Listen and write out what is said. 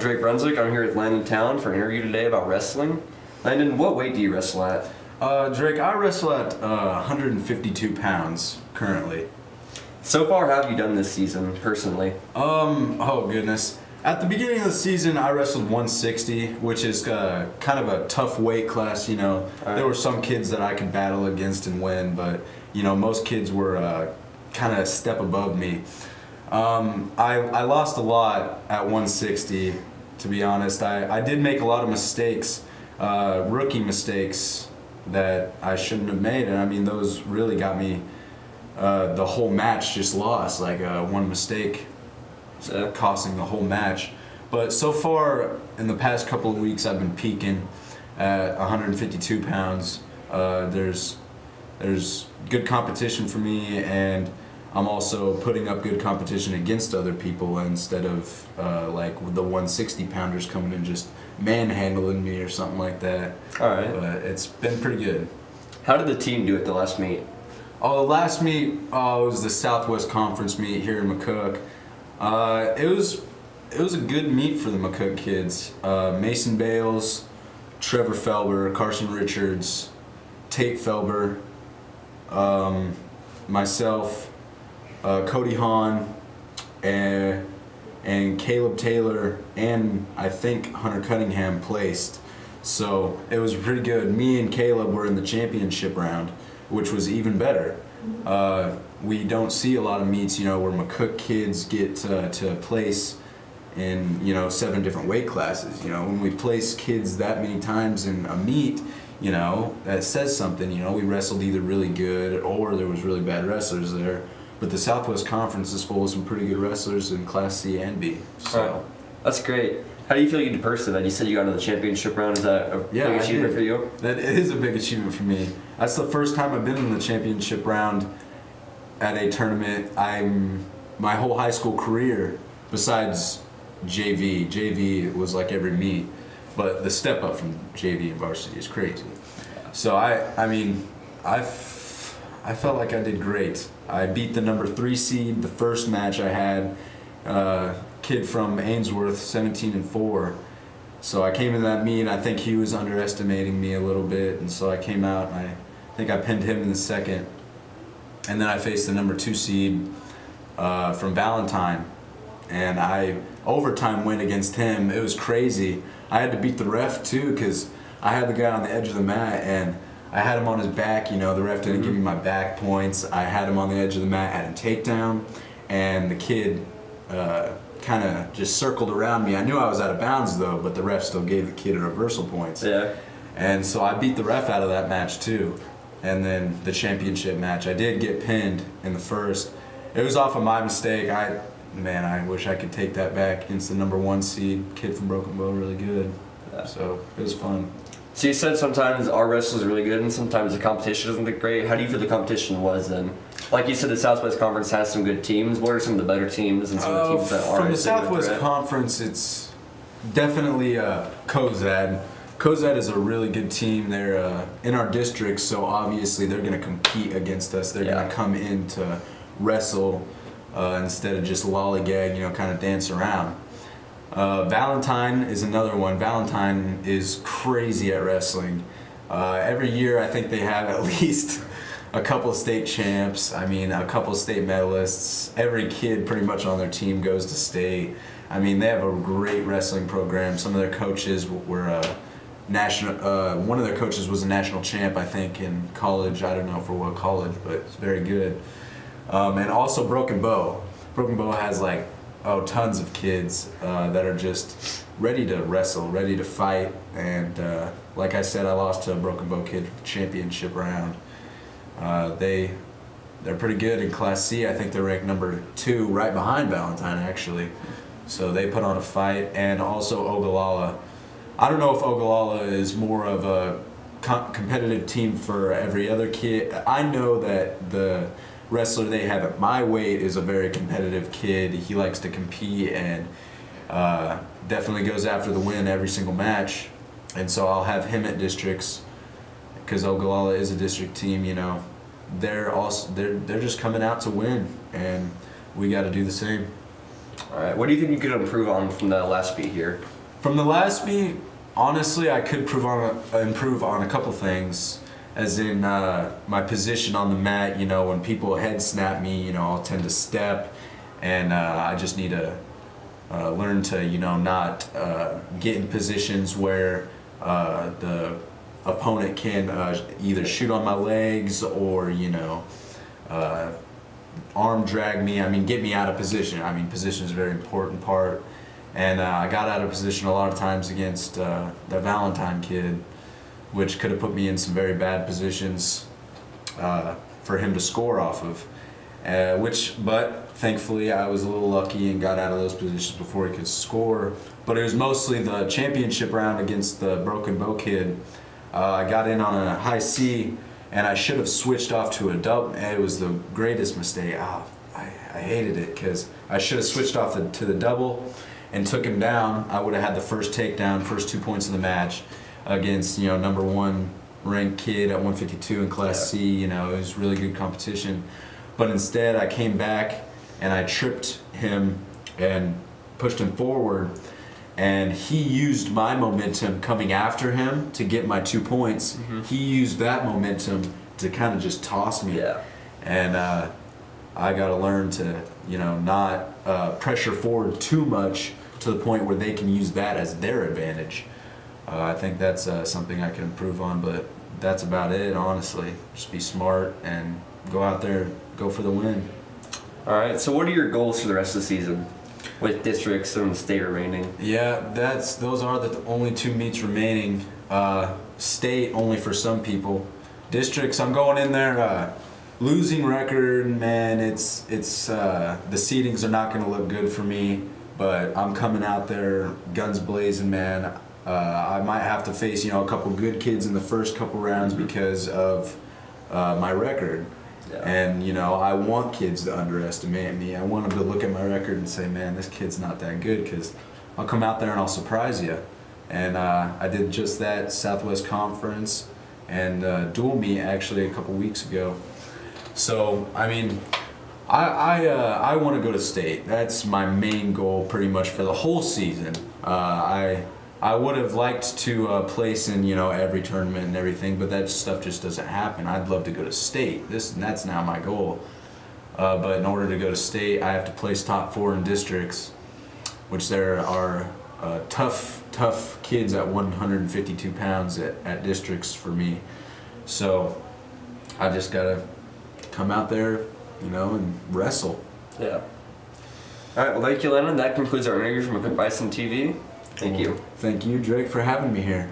Drake Brunswick. I'm here with Landon Towne for an interview today about wrestling. Landon, what weight do you wrestle at? Uh, Drake, I wrestle at uh, 152 pounds currently. So far, how have you done this season, personally? Um, oh goodness. At the beginning of the season, I wrestled 160, which is uh, kind of a tough weight class. You know, Alright. there were some kids that I could battle against and win, but you know, most kids were uh, kind of a step above me. Um, I, I lost a lot at 160, to be honest. I, I did make a lot of mistakes, uh, rookie mistakes that I shouldn't have made, and I mean, those really got me uh, the whole match just lost. Like uh, one mistake costing the whole match. But so far, in the past couple of weeks, I've been peaking at 152 pounds. Uh, there's there's good competition for me, and I'm also putting up good competition against other people instead of uh, like the 160 pounders coming and just manhandling me or something like that. All right. But it's been pretty good. How did the team do at the last meet? Oh, the last meet uh, was the Southwest Conference meet here in McCook. Uh, it was it was a good meet for the McCook kids. Uh, Mason Bales, Trevor Felber, Carson Richards, Tate Felber, um, myself, uh, Cody Hahn, and and Caleb Taylor, and I think Hunter Cunningham placed. So it was pretty good. Me and Caleb were in the championship round, which was even better. Uh, we don't see a lot of meets, you know, where McCook kids get to place in, you know, seven different weight classes. You know, when we place kids that many times in a meet, you know, that says something. You know, we wrestled either really good or there was really bad wrestlers there. But the Southwest Conference is full of some pretty good wrestlers in Class C and B. So. Alright. That's great. How do you feel you did personally? You said you got into the championship round. Is that a Yeah, big achievement for you? That is a big achievement for me. That's the first time I've been in the championship round at a tournament. I'm my whole high school career, besides JV. JV was like every meet, but the step up from JV and varsity is crazy. So I, I mean, I, I felt like I did great. I beat the number three seed the first match I had. Uh, kid from Ainsworth, 17 and four. So I came in that meet. And I think he was underestimating me a little bit, and so I came out. And I think I pinned him in the second, and then I faced the number two seed uh, from Valentine, and I overtime win against him. It was crazy. I had to beat the ref too because I had the guy on the edge of the mat and. I had him on his back, you know, the ref didn't give me my back points. I had him on the edge of the mat, had him takedown, and the kid uh, kind of just circled around me. I knew I was out of bounds though, but the ref still gave the kid a reversal points. Yeah. And so I beat the ref out of that match too. And then the championship match, I did get pinned in the first. It was off of my mistake. I, man, I wish I could take that back against the number one seed kid from Broken Bow, really good. Yeah. So it was fun. So you said sometimes our wrestlers is really good and sometimes the competition isn't that great. How do you feel the competition was then? Like you said, the Southwest Conference has some good teams. What are some of the better teams and some of the Uh, teams that are from the big of a Southwest? Conference, it's definitely uh, Cozad. Kozad is a really good team. They're uh, in our district, so obviously they're going to compete against us. They're Yeah. going to come in to wrestle uh, instead of just lollygag, you know, kind of dance around. Uh, Valentine is another one. Valentine is crazy at wrestling. Uh, every year, I think they have at least a couple state champs. I mean, a couple state medalists. Every kid pretty much on their team goes to state. I mean, they have a great wrestling program. Some of their coaches were uh, national. Uh, one of their coaches was a national champ, I think, in college. I don't know for what college, but it's very good. Um, and also Broken Bow. Broken Bow has like oh tons of kids uh, that are just ready to wrestle, ready to fight. And uh, like I said, I lost to a Broken Bow kid championship round. Uh, they they're pretty good in Class C. I think they're ranked number two, right behind Valentine actually. So they put on a fight, and also Ogallala. I don't know if Ogallala is more of a com- competitive team for every other kid. I know that the wrestler they have at my weight is a very competitive kid. He likes to compete and uh, definitely goes after the win every single match. And so I'll have him at districts because Ogallala is a district team. You know, they're also they're they're just coming out to win, and we got to do the same. All right. What do you think you could improve on from the last beat here? From the last beat, honestly, I could prove on a, improve on a couple things. As in uh, my position on the mat, you know, when people head snap me, you know, I'll tend to step, and uh, I just need to uh, learn to, you know, not uh, get in positions where uh, the opponent can uh, either shoot on my legs or, you know, arm drag me. I mean, get me out of position. I mean, position is a very important part. And I got out of position a lot of times against the Valentine kid, which could have put me in some very bad positions uh, for him to score off of. Uh, which, but thankfully, I was a little lucky and got out of those positions before he could score. But it was mostly the championship round against the Broken Bow kid. Uh, I got in on a high C, and I should have switched off to a dub. It was the greatest mistake. Ah, I, I hated it because I should have switched off the, to the double and took him down. I would have had the first takedown, first two points of the match against you know number one ranked kid at 152 in Class Yeah. C. You know it was really good competition, but instead I came back and I tripped him and pushed him forward. And he used my momentum coming after him to get my two points. He used that momentum to kind of just toss me. Yeah. And uh, I got to learn to, you know, not uh, pressure forward too much to the point where they can use that as their advantage. Uh, I think that's uh, something I can improve on, but that's about it, honestly. Just be smart and go out there, go for the win. All right. So, what are your goals for the rest of the season, with districts and state remaining? Yeah, that's those are the only two meets remaining. Uh, state only for some people. Districts, I'm going in there. Uh, losing record, man. It's it's uh, the seedings are not going to look good for me. But I'm coming out there, guns blazing, man. Uh, I might have to face you know a couple good kids in the first couple rounds because of uh, my record. Yeah. And you know, I want kids to underestimate me. I want them to look at my record and say, "Man, this kid's not that good." Because I'll come out there and I'll surprise you. And uh, I did just that Southwest Conference and uh, dual meet actually a couple weeks ago. So I mean, I I, uh, I want to go to state. That's my main goal, pretty much for the whole season. Uh, I I would have liked to uh, place in you know every tournament and everything, but that stuff just doesn't happen. I'd love to go to state. This and that's now my goal. Uh, but in order to go to state, I have to place top four in districts, which there are uh, tough tough kids at 152 pounds at, at districts for me. So I just gotta come out there, you know, and wrestle. Yeah. All right. Well, thank you, Lennon. That concludes our interview from Bison TV. Thank you. Thank you, Drake, for having me here.